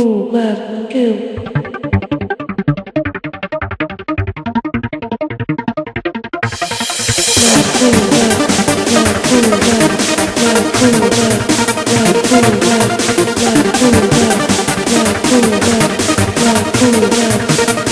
Cool, level, kill. Thank.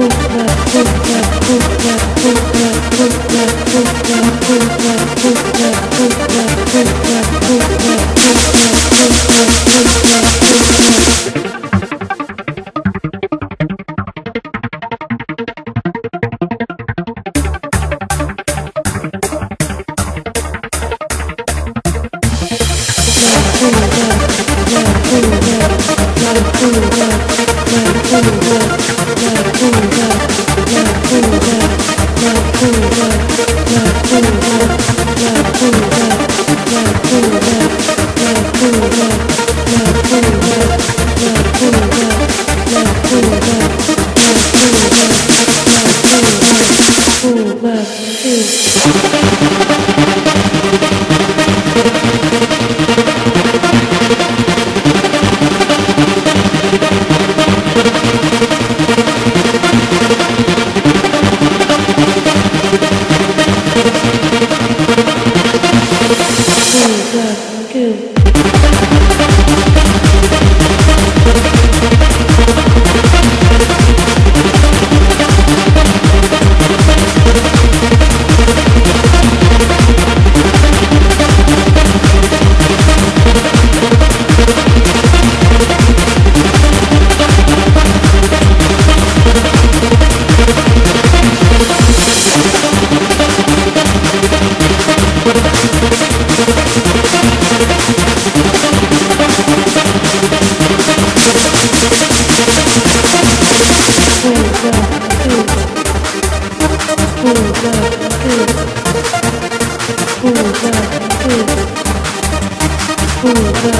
Thank you. Música Oh, God.